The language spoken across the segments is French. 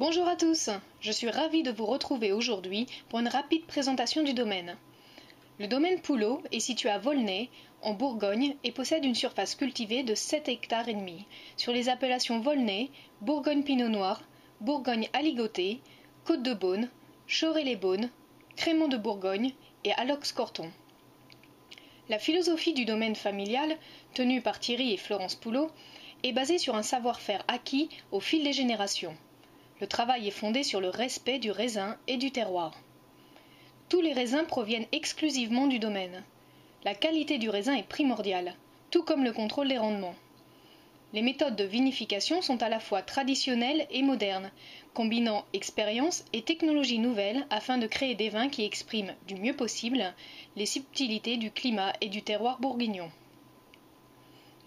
Bonjour à tous, je suis ravie de vous retrouver aujourd'hui pour une rapide présentation du domaine. Le domaine Poulot est situé à Volnay, en Bourgogne, et possède une surface cultivée de 7 hectares et demi, sur les appellations Volnay, Bourgogne Pinot Noir, Bourgogne Aligoté, Côte de Beaune, Choré-les-Beaunes, Crémont de Bourgogne et Alox-Corton. La philosophie du domaine familial, tenue par Thierry et Florence Poulot, est basée sur un savoir-faire acquis au fil des générations. Le travail est fondé sur le respect du raisin et du terroir. Tous les raisins proviennent exclusivement du domaine. La qualité du raisin est primordiale, tout comme le contrôle des rendements. Les méthodes de vinification sont à la fois traditionnelles et modernes, combinant expérience et technologie nouvelles afin de créer des vins qui expriment du mieux possible les subtilités du climat et du terroir bourguignon.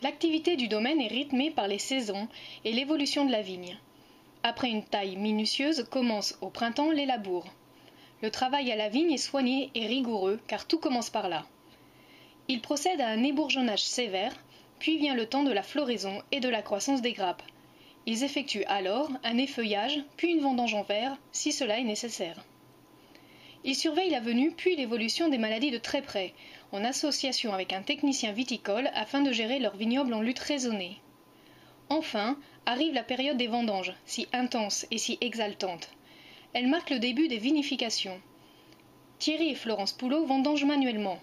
L'activité du domaine est rythmée par les saisons et l'évolution de la vigne. Après une taille minutieuse commence au printemps les labours. Le travail à la vigne est soigné et rigoureux car tout commence par là. Il procède à un ébourgeonnage sévère, puis vient le temps de la floraison et de la croissance des grappes. Ils effectuent alors un effeuillage, puis une vendange en verre, si cela est nécessaire. Ils surveillent la venue puis l'évolution des maladies de très près, en association avec un technicien viticole afin de gérer leur vignoble en lutte raisonnée. Enfin, arrive la période des vendanges, si intense et si exaltante. Elle marque le début des vinifications. Thierry et Florence Poulot vendangent manuellement.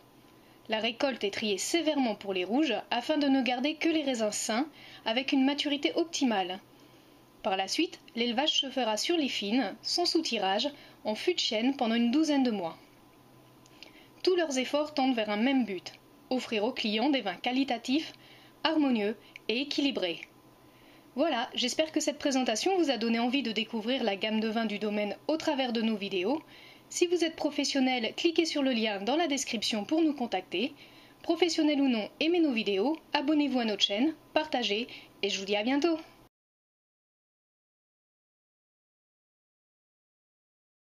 La récolte est triée sévèrement pour les rouges afin de ne garder que les raisins sains avec une maturité optimale. Par la suite, l'élevage se fera sur les fines, sans soutirage, en fût de chêne pendant une douzaine de mois. Tous leurs efforts tendent vers un même but offrir aux clients des vins qualitatifs, harmonieux et équilibrés. Voilà, j'espère que cette présentation vous a donné envie de découvrir la gamme de vins du domaine au travers de nos vidéos. Si vous êtes professionnel, cliquez sur le lien dans la description pour nous contacter. Professionnel ou non, aimez nos vidéos, abonnez-vous à notre chaîne, partagez et je vous dis à bientôt